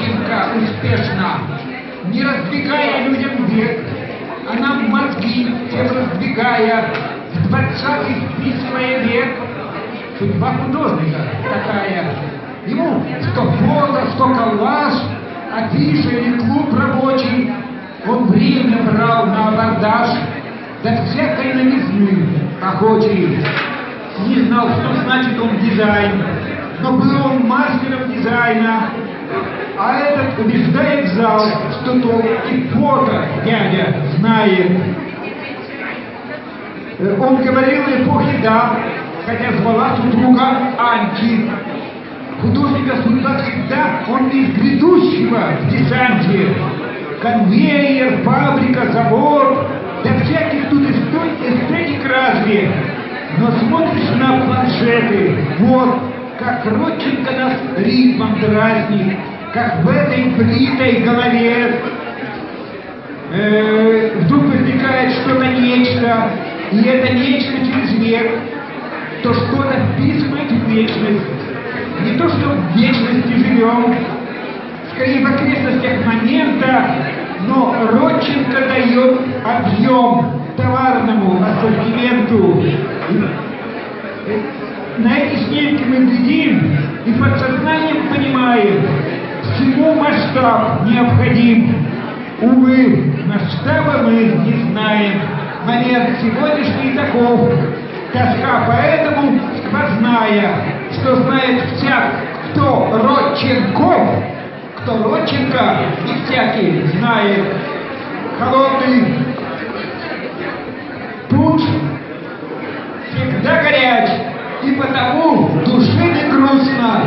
Родченко успешно, не раздвигая людям век, а нам мозги тем раздвигая, в двадцатый вписывая век. Судьба художника такая. Ему что фото, что коллаж, афиша или клуб рабочий. Он время брал на абордаж, до всякой новизны охочий. Не знал, что значит он дизайн, но был он мастером дизайна. А этот убеждает зал, что то и фото дядя знает. Э, Он говорил эпохи «да», хотя звала супруга Анти. Художника судьба всегда, он из грядущего в десанте. Конвейер, фабрика, завод, да всяких тут эстетик разве. Но смотришь на планшеты, вот, как Родченко нас ритмом дразнит, как в этой бритой голове э, вдруг возникает что-то нечто, и это нечто через век, то что-то вписывает в вечность. Не то, что в вечности живем, скорее в окрестностях момента, но Родченко дает объем товарному ассортименту. На эти снимки мы глядим и подсознанием понимаем, всему масштаб необходим. Увы, масштаба мы не знаем. Момент сегодняшний таков. Тоска поэтому сквозная, что знает всяк, кто Родченков, кто Родченко, не всякий знает. Холодный путь и потому душе не грустно,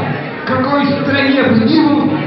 какой стране. В России